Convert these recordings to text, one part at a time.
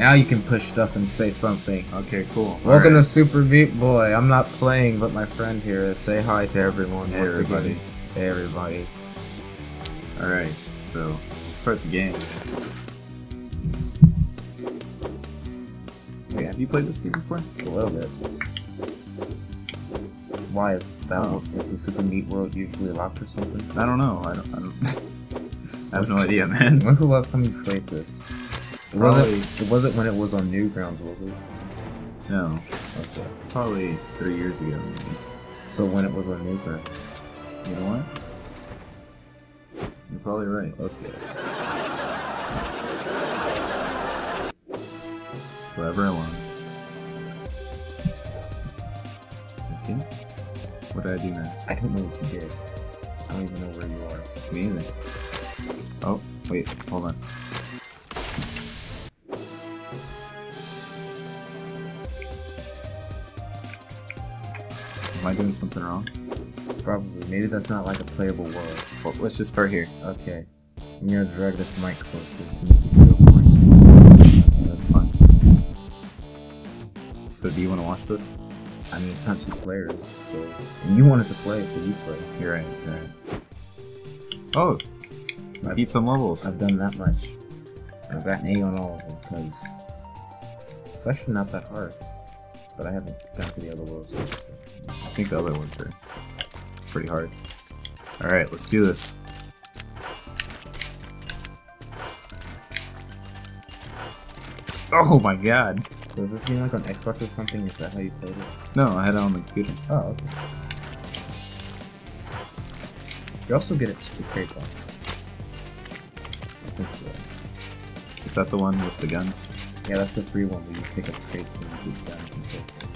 Now you can push stuff and say something. Okay, cool. Welcome Alright. to Super Meat Boy. I'm not playing, but my friend here is. Say hi to everyone. Hey, once everybody. Again. Hey everybody. Alright, so let's start the game. Wait, have you played this game before? A little bit. Why is that? Oh. Is the Super Meat World usually locked or something? I don't know. I don't. I, don't I have no idea, man. When's the last time you played this? It Probably- wasn't. It wasn't when it was on Newgrounds, was it? No, Okay. it's probably three years ago. Maybe. So when it was on Newgrounds. You know what? You're probably right. Okay. Forever alone. Okay. What did I do now? I don't know what you did. I don't even know where you are. Me either. Oh, wait, hold on. Am I doing something wrong? Probably. Maybe that's not like a playable world. Well, let's just start here. Okay. I'm gonna drag this mic closer to make you feel more inside. That's fine. So, do you want to watch this? I mean, it's not two players, so. And you wanted to play, so you play. You're right, you're right. Oh! I beat some levels. I've done that much. I've got an A on all of them, because. It's actually not that hard. But I haven't got to the other worlds yet, so. I think the other ones are pretty hard. Alright, let's do this. Oh my god. So is this game like on Xbox or something? Is that how you played it? No, I had it on the computer. Oh, okay. You also get it to the crate box. I think so. Is that the one with the guns? Yeah, that's the free one where you pick up crates and you get guns and crates.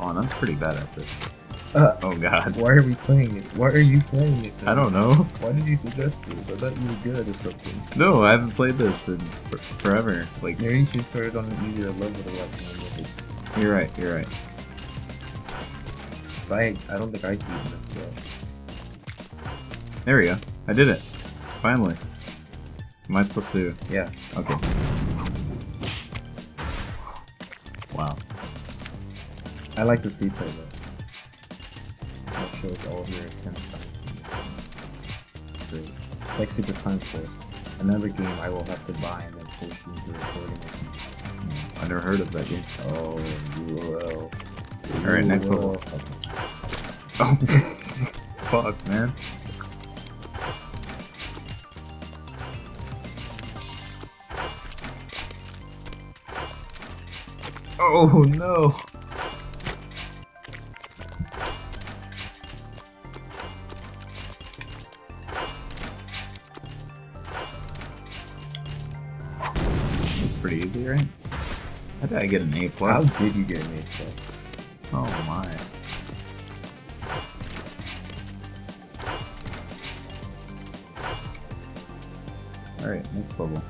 And I'm pretty bad at this. Uh, Oh god. why are we playing it? Why are you playing it? then? I don't know. Why did you suggest this? I thought you were good or something. No, I haven't played this in for- forever. Like, Maybe you should start on an easier level to like normal levels. you're right, you're right. So I, I don't think I can even this. There we go. I did it. Finally. Am I supposed to? Yeah. Okay. Wow. I like this replay though. That shows all of your attempts It's great. It's like Super Time Force. Another game I will have to buy and then post you into recording it. I never heard of that game. Oh, you will. Alright, next will. level. Okay. Fuck, man. Oh no! That's pretty easy, right? How did I get an A plus? How did you get an A plus? Oh my. Alright, next level.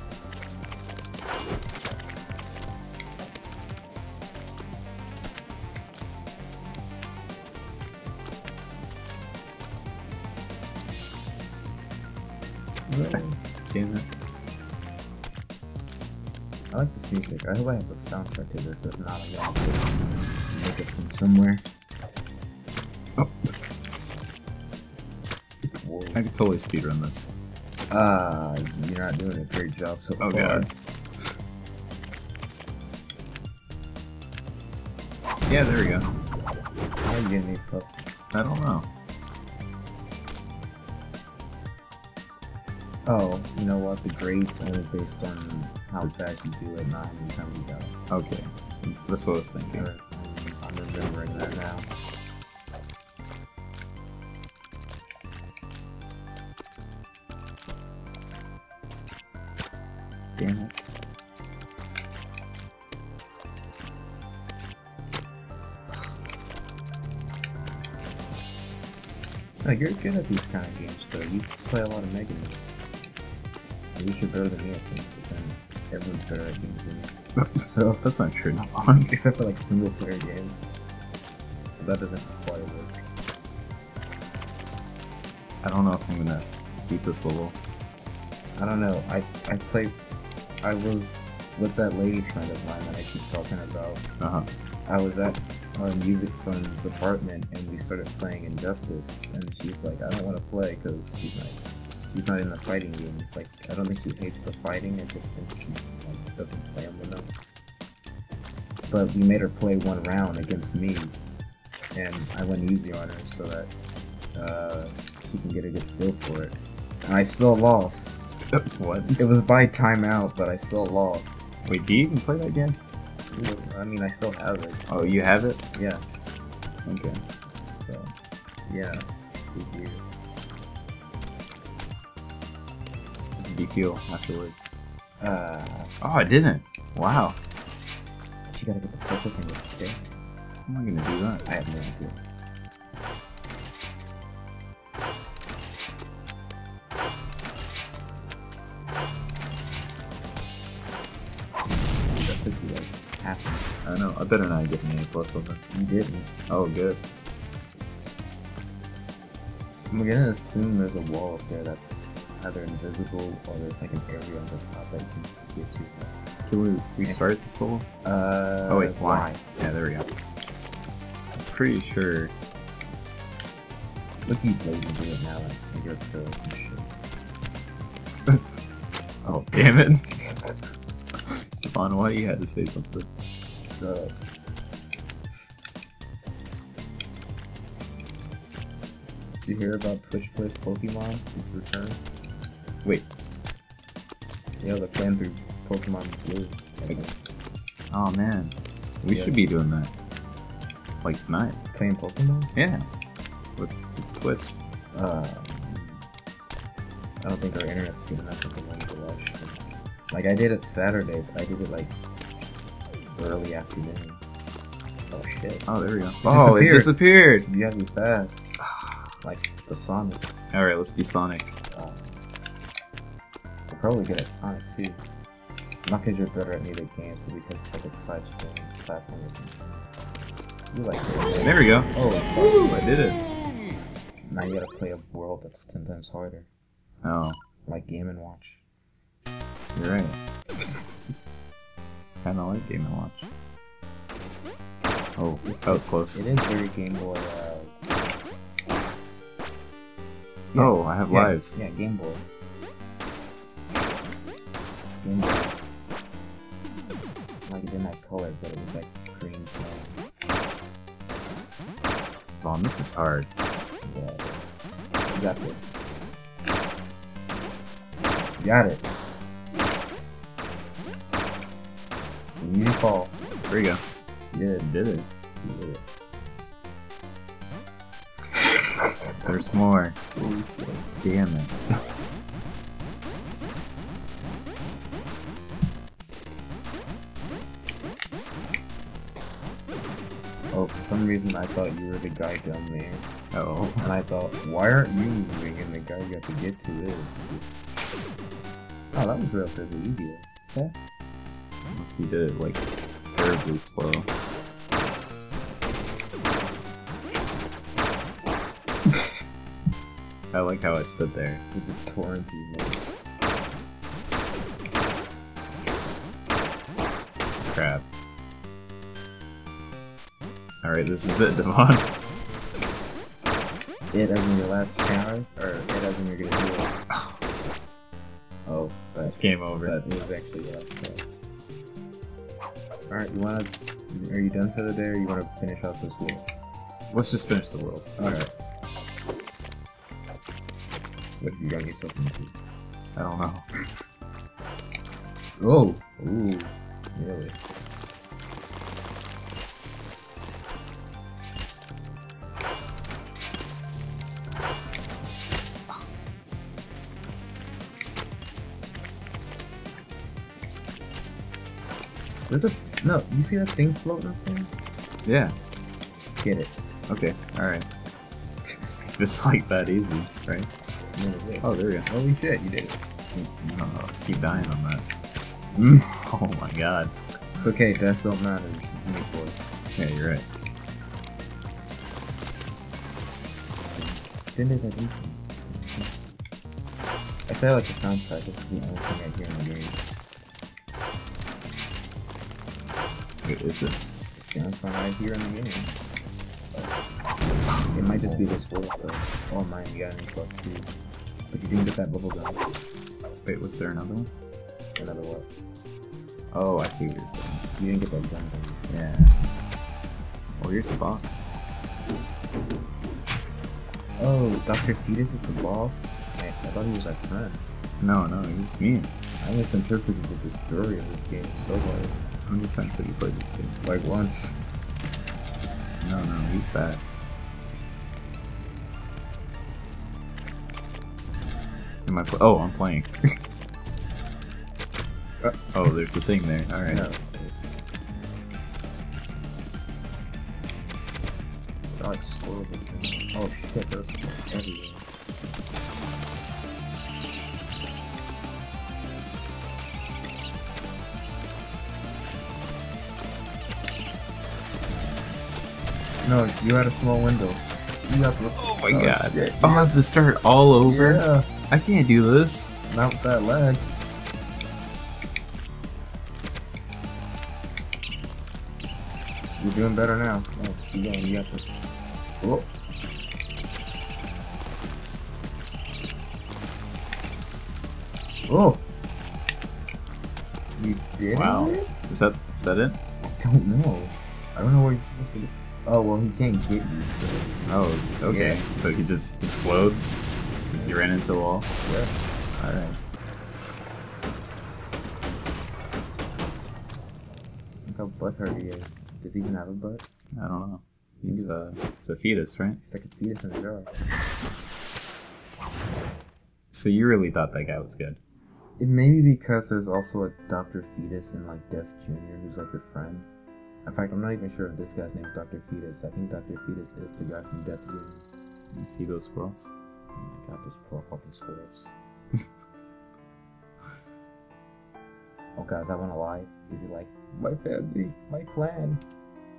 Damn it. I like this music. I hope I have the soundtrack to this. If not, I'm gonna make it from somewhere. Oh, I could totally speedrun this. Ah, you're not doing a great job so Oh, far. God. Yeah, there we go. How are you getting pluses? I don't know. Oh, you know what? The grade's are based on how fast you do it, not how many times you go. Okay, that's what I was thinking. I'm, remembering that now. Damn it. No, you're good at these kind of games, though. You play a lot of Mega Man. Least you're better than me, I think. Everyone's better at games than me. So, That's not true. Not except for like single player games. But that doesn't quite work. I don't know if I'm gonna beat this level. I don't know. I I played. I was with that lady friend of mine that I keep talking about, Uh huh. I was at our music friend's apartment and we started playing Injustice, and she's like, I don't want to play because she's like, she's not in the fighting games. Like, I don't think she hates the fighting. I just think she like, doesn't play them enough. But we made her play one round against me, and I went easy on her so that uh, she can get a good feel for it. And I still lost. what? It was by timeout, but I still lost. Wait, do you even play that game? I mean, I still have it. so- Oh, you have it? yeah. Okay. So, yeah. You feel afterwards? Uh, Oh, I didn't. Wow. but you gotta get the purple thing, okay? How am I gonna do that? I have no idea. That took you like half. I know. I better not get an A plus on this. You didn't. Oh, good. I'm gonna assume there's a wall up there that's either invisible or there's like an area on the top that you can get to. Can we restart the level? Uh, Oh wait, why? Yeah, there we go. I'm pretty sure. Look you blazing do it now, like pros and shit. Oh, damn it. On why you had to say something? So, did you hear about Twitch Plays Pokemon? Its return? Wait. Yeah, they're playing through Pokemon Blue. Oh man, we Yeah. should be doing that. Like tonight. Playing Pokemon? Yeah. With, with Twitch. Uh, I don't think our internet's good enough at the moment to watch. Like I did it Saturday, but I did it like early afternoon. Oh shit! Oh, there we go. Oh, it disappeared. You have to be fast, like the Sonics. All right, let's be Sonic. We're probably good at Sonic too. Not because you're better at music games, but because it's like a side scrolling platform. You like it. There we go. Oh, Woo, I did it. now you gotta play a world that's ten times harder, Oh, like Game and Watch. you're right. it's kind of like Game and Watch. Oh, that was close. It is very Game Boy. Uh, Oh, I have yeah, lives. Yeah, Game Boy. Game Boys. Like it didn't have color, but it was like green. Vaughn, this is hard. Yeah, it is. You got this. You got it. It's an easy fall. There we go. Yeah, Did it. you did it. There's more. Damn it. Oh, for some reason I thought you were the guy down there. Oh. And I thought, why aren't you moving? And the guy you have to get to is. Just... Oh, that was relatively easy. though. Unless you did it like terribly slow. I like how I stood there. It just tore into you. Alright, this is it, Devon. It as in your last counter? Or it as in you're gonna do it? Oh, It's but, game over. it was actually your last counter. Alright, you wanna... Are you done for the day or you wanna finish off this world? Let's just finish the world. Alright. What have you got yourself into? I don't know. Oh! Ooh. Really? There's a no. You see that thing floating up there? Yeah. Get it. Okay. Alright. if it's like that easy, right? Oh, there we go. Holy shit! You did it. Oh, keep dying on that. Oh my god. It's okay. Deaths don't matter. Just move forward. Yeah, you're right. I say like the soundtrack. This is the only thing I hear in the game. Wait, is it? Sounds right here in the game. It might just be this world though. Oh man, you got an plus two. But you didn't get that bubble gun. Wait, was there another one? Another what? Oh, I see what you're saying. You didn't get that gun. Then. Yeah. Well, here's the boss. Oh, Dr. Fetus is the boss? I, I thought he was our friend. No, no, he's mean. I misinterpreted the story of this game so hard. How many times have you played this game? Like once. No, no, he's bad. Am I? Oh, I'm playing. Uh. oh, there's the thing there. All right. No. I like. Oh shit, there's squirrels everywhere. No, you had a small window. You got this. Oh my oh, god. shit. I'll have to start all over. Yeah, I can't do this. not with that lag. You're doing better now. Oh, keep going. You got this. Oh. Oh. You did Wow. it? Is that is that it? I don't know. I don't know where you're supposed to go. Oh, well, he can't get you, so. Oh, okay. Yeah. So he just explodes because he ran into a wall. Yeah. All right. Look how butthurt he is. Does he even have a butt? I don't know. He's uh, it's a fetus, right? He's like a fetus in a jar. So you really thought that guy was good? It may be because there's also a Dr. Fetus in like Def Jr. who's like your friend. In fact, I'm not even sure if this guy's named Dr. Fetus. I think Dr. Fetus is the guy from Def Jr. You see those squirrels? Oh my god, those poor fucking squirrels. oh guys, I wanna lie. Is he like, my family, my clan?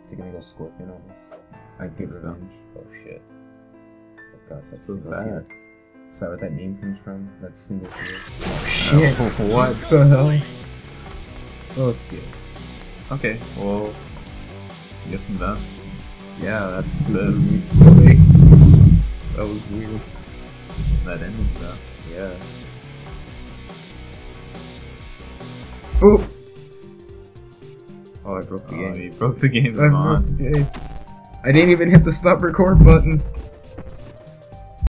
Is he gonna go scorpion on us? I get Think so. revenge. Oh shit. Oh gosh, that's So sad. tier. Is that where that name comes from? That's single tier. Oh Oh, what? the hell? Okay. Okay, well, I guess I'm. Yeah, that's That's super it. that was weird. That ended though. Yeah. Oh! Oh, I broke the Oh, game. you broke the game. I on. broke the game. I didn't even hit the stop record button.